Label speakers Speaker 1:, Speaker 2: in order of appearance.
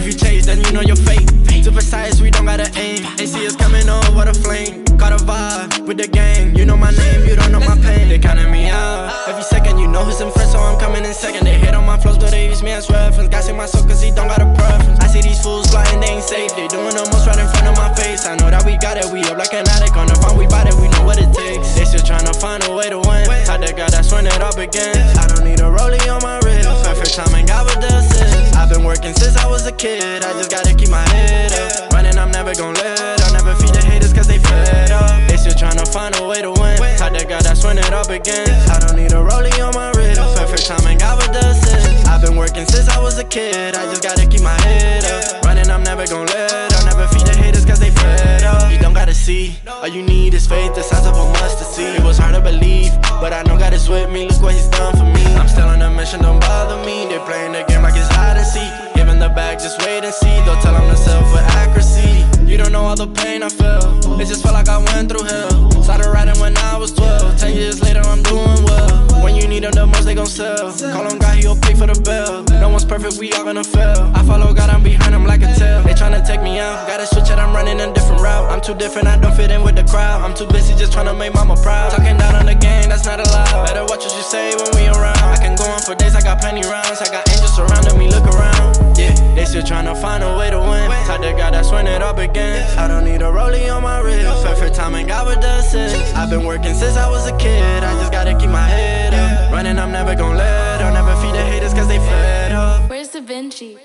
Speaker 1: If you chase, then you know your fate. Super size, we don't gotta aim. They see us coming on, what a flame. Got a vibe with the gang. You know my name, you don't know my pain. They counting me out. Every second, you know who's in front, so I'm coming in second. They hit on my flows, but they use me as reference. God see my soul, cause he don't got a preference. I see these fools flying, they ain't safe. They doing the most right in front of my face. I know that we got it, we up like an addict on the phone. We bought it, we know what it takes. They still trying to find a way to win. Had the guy that's when it up again. I don't need a rollie on my wrist. Perfect timing, God with the assist. I've been working since I was a kid. I just gotta keep my head up. Running, I'm never gonna let up. Never feed the haters cause they fed up. You don't gotta see. All you need is faith, the size of a mustard seed. It was hard to believe, but I know God is with me. Look what He's done for me. I'm still on a mission, don't bother me. They're playing the game like it's hide and seek. Giving the bag, just wait and see. Don't tell them to sell with accuracy. You don't know all the pain I felt. It just felt like I went through hell. Sell. Call on God, he'll pay for the bell. No one's perfect, we all gonna fail. I follow God, I'm behind him like a tail. They tryna take me out. Gotta switch it, I'm running a different route. I'm too different, I don't fit in with the crowd. I'm too busy just tryna make mama proud. Talking down on the game, that's not allowed. Better watch what you say when we around. I can go on for days, I got plenty rounds. I got angels surrounding me, look around. Yeah, they still tryna find a way to win. Type the guy that's when it up again. I don't need a rollie on my wrist. Perfect timing, God with the assist. I've been working since I was a kid. I just gotta keep my head up. Running, I'm never gonna let. Never feed the haters cause they fed up.
Speaker 2: Where's Da Vinci?